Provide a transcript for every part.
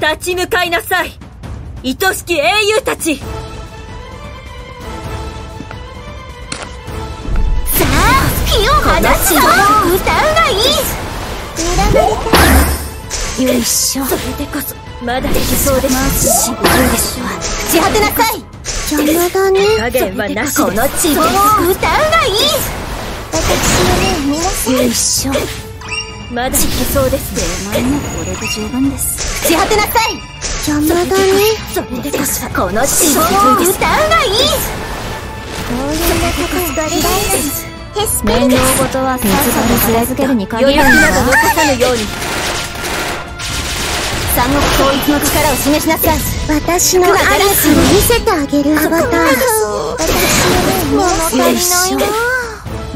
立ち向かいなさい。愛しき英雄たち。さあ火を放つぞ。歌うがいい。よいしょ。それでこそまだいけそうです。渋いですわ朽ち果てなさい。邪魔だね。加減はなしこの地を歌うがいい私さい。よいしょまだいけそうですお前もこれで十分です。朽ち果てなさい。邪魔だねそれでこそこの地を歌うがいいこういうなことバリバリです面で倒事はさっさと片付けるに。限余るんだ力など残さぬように。三国統一の力を示しなさい。私のアリスを見せてあげるアバター。私の目を。見なさいよいしょ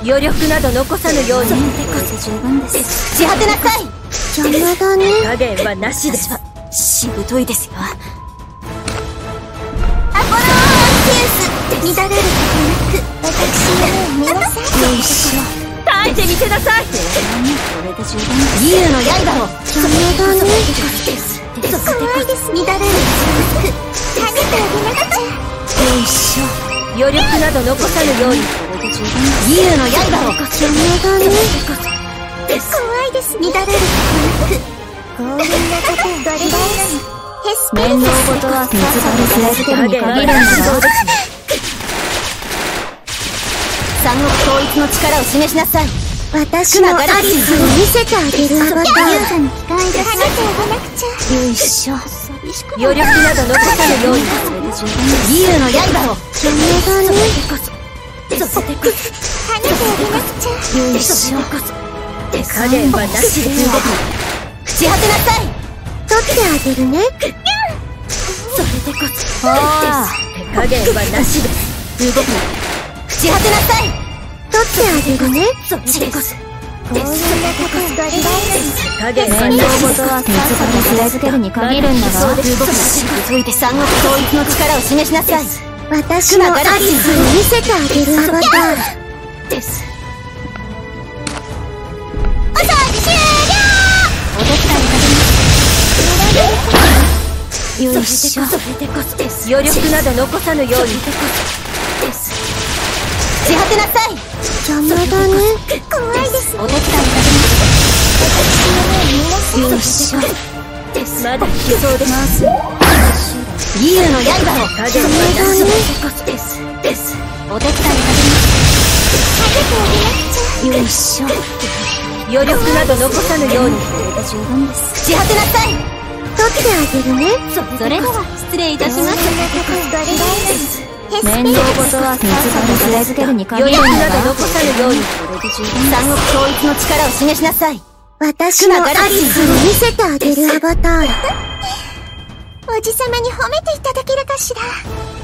余力など残さぬように。これで十分です果てなさい。邪魔だね。加減はなしです。しぶといですよ。アポローセウス乱れることなく私見なさいよいしょ耐えてみせなさいこれで十分です。竜の刃を。邪魔だねいです。乱れる。ことなく下げてあげなくちゃよいしょ余力など残さぬように。これで十分です。竜の刃を邪魔だね怖いです。乱れる強引なこういうなことバリバリヘスペル面倒事はさっさと片付けるに限るんだぞ三国統一の力を示しなさい私のアリスを見せてあげるアバターに機械で下げてあ。げなくちゃよいしょ余力など残さぬようにこれで十分です竜の刃を邪魔だねそ。こ下げてあげなくちゃよいしょそ。加減はなしです朽ち果てなさい取ってあげるねそ。れでこそ。あ手加減はなしです動くな朽ち果てなさい取ってあげるね。そっさと片付けるに限るんだぞ動くなしぶといて三国統一の力を示しなさい私のアリスを見せてあげるアバターですお掃除終了お手伝いよいしょそれでこそです余力など残さぬよなさいょ余力など残さぬようにこれで十分です。朽ち果てなさい取ってあげるねそれでは失礼いたします。こんなことバリバリですヘスペル面倒事はさっさと片付けるに限余力など残さぬように。三国統一の力を示しなさい私のアリスを見せてあげるアバターおじさまに褒めていただけるかしら。